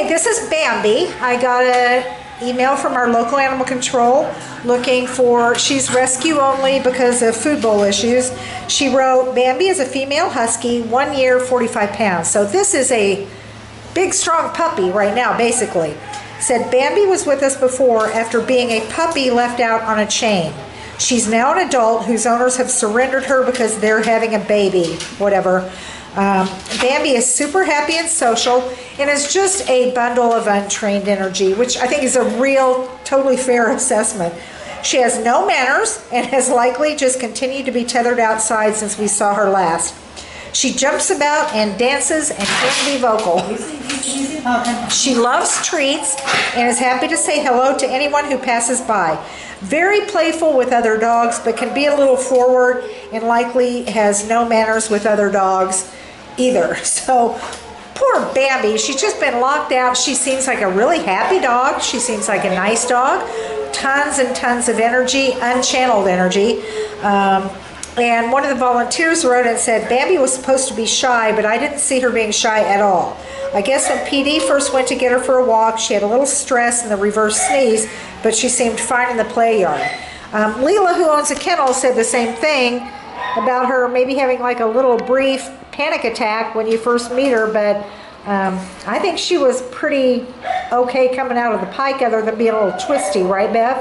Okay, this is Bambi. I got an email from our local animal control looking for, she's rescue only because of food bowl issues. She wrote, Bambi is a female husky, one year, 45 pounds. So this is a big, strong puppy right now, basically. Said Bambi was with us before after being a puppy left out on a chain. She's now an adult whose owners have surrendered her because they're having a baby, whatever. Um, Bambi is super happy and social and is just a bundle of untrained energy, which I think is a real, totally fair assessment. She has no manners and has likely just continued to be tethered outside since we saw her last. She jumps about and dances and can be vocal. She loves treats and is happy to say hello to anyone who passes by. Very playful with other dogs, but can be a little forward and likely has no manners with other dogs either. So poor Bambi, she's just been locked out. She seems like a really happy dog. She seems like a nice dog. Tons and tons of energy, unchanneled energy. Um, and one of the volunteers wrote and said, Bambi was supposed to be shy, but I didn't see her being shy at all. I guess when PD first went to get her for a walk, she had a little stress and the reverse sneeze, but she seemed fine in the play yard. Um, Leela, who owns a kennel, said the same thing about her maybe having like a little brief panic attack when you first meet her, but um, I think she was pretty okay coming out of the pike other than being a little twisty, right, Beth?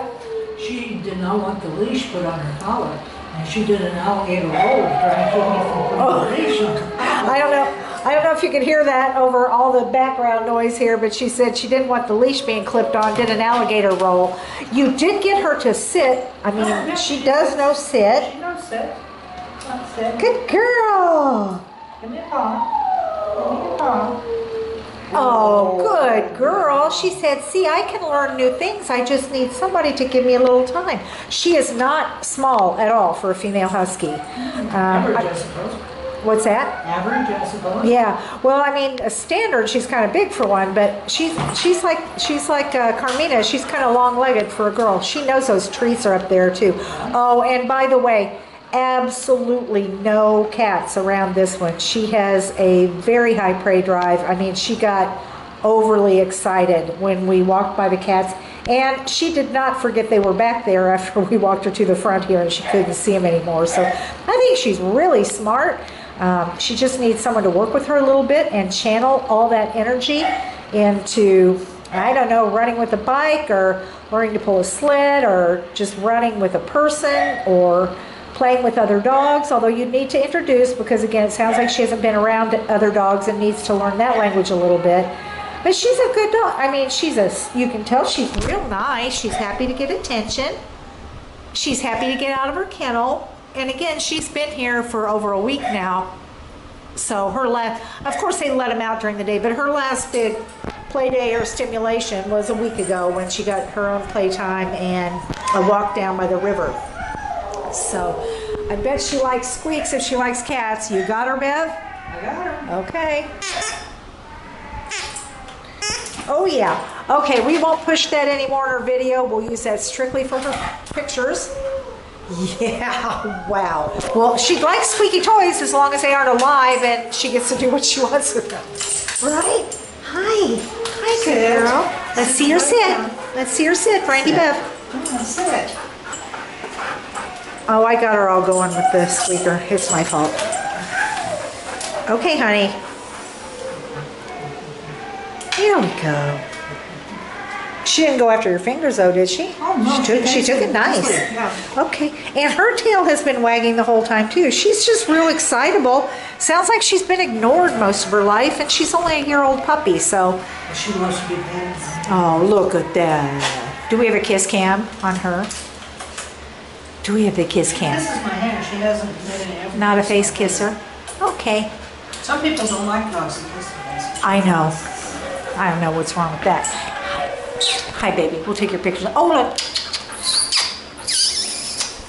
She did not want the leash put on her collar, and she did an alligator roll to try and keep me from Oh. the leash on. I don't know. I don't know if you can hear that over all the background noise here, but she said she didn't want the leash being clipped on, did an alligator roll. You did get her to sit. I mean, she does know sit. She knows sit. Not sit. Good girl. Give me a paw. Give me a paw. Oh, good girl. She said, see, I can learn new things. I just need somebody to give me a little time. She is not small at all for a female husky. Um, Average, I- what's that? Average, I suppose. Yeah, well, I mean, a standard, she's kind of big for one, but she's she's like she's like uh, Carmina. She's kind of long-legged for a girl. She knows those treats are up there too. Oh, and by the way, absolutely no cats around this one. She has a very high prey drive. I mean, she got overly excited when we walked by the cats. And she did not forget they were back there after we walked her to the front here and she couldn't see them anymore. So I think she's really smart. Um, she just needs someone to work with her a little bit and channel all that energy into, I don't know, running with a bike or learning to pull a sled or just running with a person or playing with other dogs. Although you need to introduce because, again, it sounds like she hasn't been around other dogs and needs to learn that language a little bit. But she's a good dog. I mean, she's a, you can tell she's real nice. She's happy to get attention. She's happy to get out of her kennel. And again, she's been here for over a week now. So her last, of course, they let him out during the day, but her last big play day or stimulation was a week ago when she got her own playtime and a walk down by the river. So I bet she likes squeaks if she likes cats. You got her, Bev? I got her. Okay. Oh, yeah. Okay, we won't push that anymore in our video. We'll use that strictly for her pictures. Yeah, wow. Well, she likes squeaky toys as long as they aren't alive and she gets to do what she wants with them. Right? Hi. Hi, good girl. Let's see her sit. Let's see her sit, Brandy Bev. Come on, sit. Oh, I got her all going with the squeaker. It's my fault. Okay, honey. Here we go. She didn't go after your fingers though, did she? Oh, no, She took, she took it nice. Yeah. Okay. And her tail has been wagging the whole time too. She's just real excitable. Sounds like she's been ignored most of her life and she's only a year old puppy, so. She wants to be pets. Oh, look at that. Do we have a kiss cam on her? Do we have the kiss This cam? is my hair. She hasn't been in every. Not a face kisser? Okay. Some people don't like dogs that kiss their. I know. I don't know what's wrong with that. Hi, baby. We'll take your pictures. Oh, look.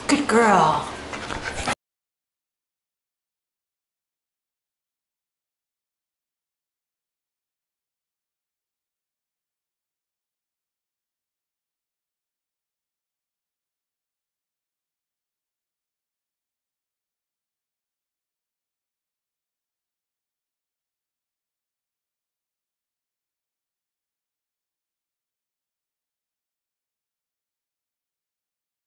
Good girl.